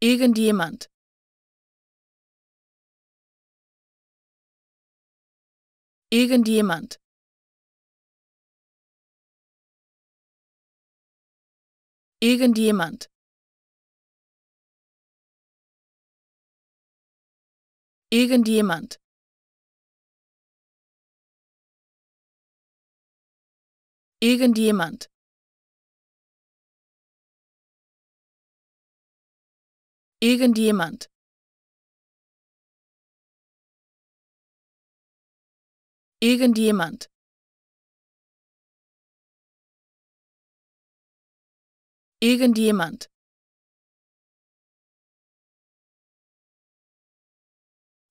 Irgendjemand. Irgendjemand. Irgendjemand. Irgendjemand. Irgendjemand. Irgendjemand. Irgendjemand. Irgendjemand.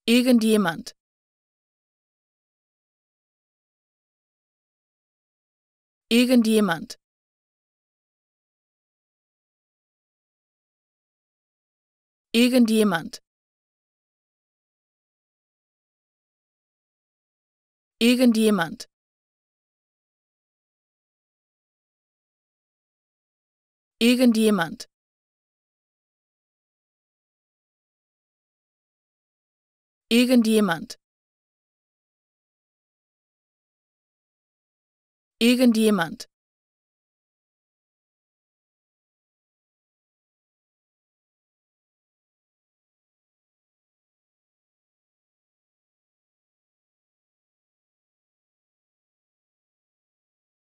Irgendjemand. Irgendjemand. Irgendjemand. Irgendjemand. Irgendjemand. Irgendjemand. Irgendjemand.